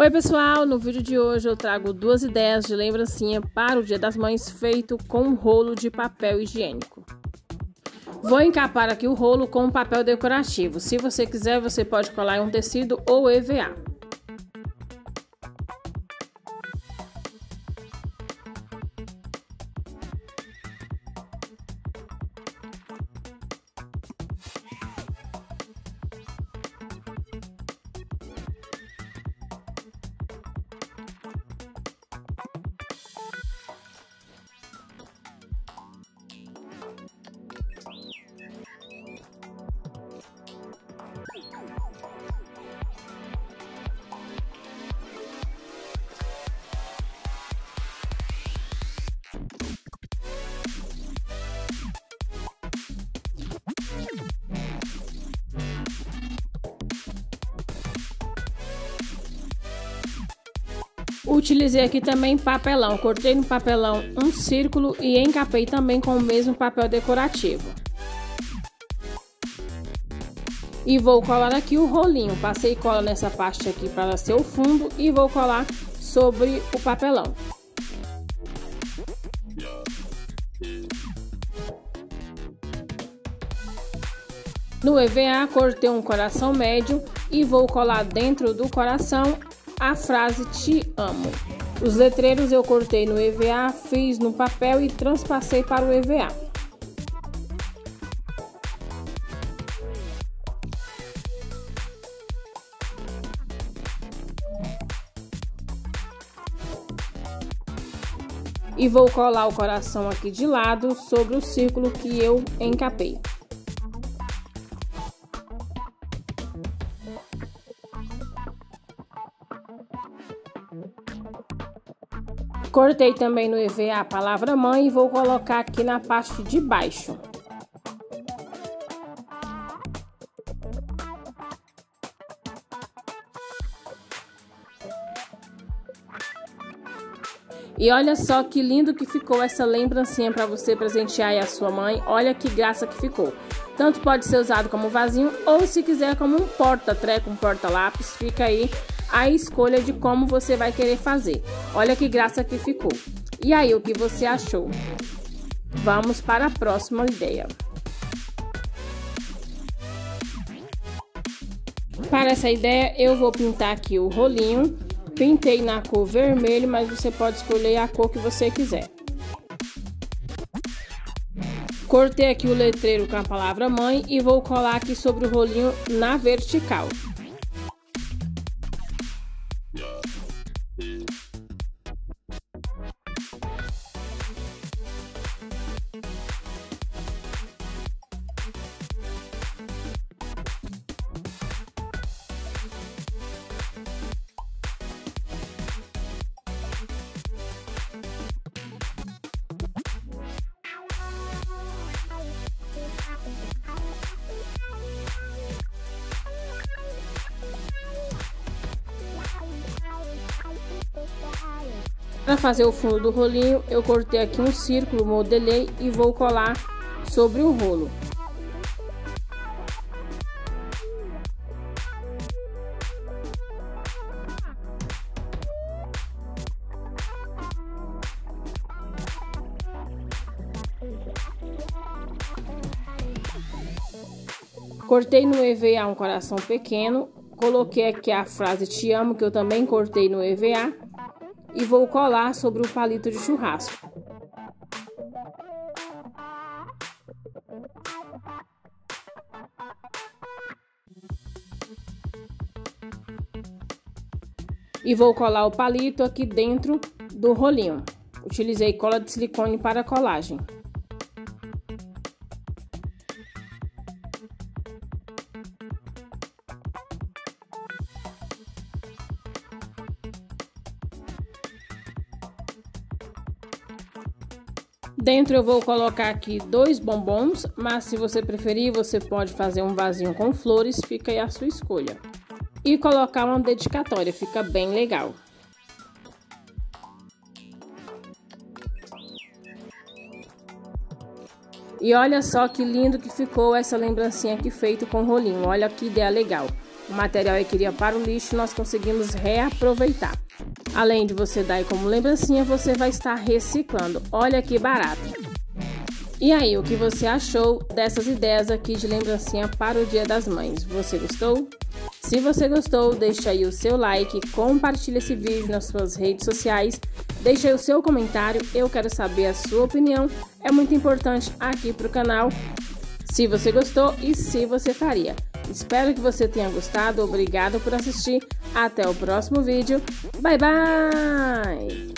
Oi pessoal, no vídeo de hoje eu trago duas ideias de lembrancinha para o Dia das Mães feito com um rolo de papel higiênico. Vou encapar aqui o rolo com papel decorativo. Se você quiser, você pode colar em um tecido ou EVA. Utilizei aqui também papelão, cortei no papelão um círculo e encapei também com o mesmo papel decorativo. E vou colar aqui o rolinho, passei cola nessa parte aqui para ser o fundo e vou colar sobre o papelão. No EVA, cortei um coração médio e vou colar dentro do coração a frase Te amo. Os letreiros eu cortei no EVA, fiz no papel e transpassei para o EVA. E vou colar o coração aqui de lado sobre o círculo que eu encapei. Cortei também no EVA a palavra mãe e vou colocar aqui na parte de baixo. E olha só que lindo que ficou essa lembrancinha para você presentear a sua mãe. Olha que graça que ficou. Tanto pode ser usado como vasinho ou se quiser como um porta-treco, um porta-lápis, fica aí a escolha de como você vai querer fazer. Olha que graça que ficou. E aí, o que você achou? Vamos para a próxima ideia. Para essa ideia, eu vou pintar aqui o rolinho. Pintei na cor vermelho, mas você pode escolher a cor que você quiser. Cortei aqui o letreiro com a palavra mãe e vou colar aqui sobre o rolinho na vertical. Para fazer o fundo do rolinho, eu cortei aqui um círculo, modelei e vou colar sobre o rolo. Cortei no EVA um coração pequeno, coloquei aqui a frase te amo, que eu também cortei no EVA, e vou colar sobre o palito de churrasco. E vou colar o palito aqui dentro do rolinho. Utilizei cola de silicone para colagem. Dentro eu vou colocar aqui dois bombons, mas se você preferir, você pode fazer um vasinho com flores, fica aí a sua escolha. E colocar uma dedicatória, fica bem legal. E olha só que lindo que ficou essa lembrancinha aqui feito com rolinho, olha que ideia legal. o material que queria para o lixo, nós conseguimos reaproveitar. Além de você dar como lembrancinha, você vai estar reciclando. Olha que barato! E aí, o que você achou dessas ideias aqui de lembrancinha para o Dia das Mães? Você gostou? Se você gostou, deixa aí o seu like, compartilhe esse vídeo nas suas redes sociais, deixa aí o seu comentário, eu quero saber a sua opinião, é muito importante aqui para o canal. Se você gostou e se você faria. Espero que você tenha gostado, obrigado por assistir, até o próximo vídeo. Bye, bye!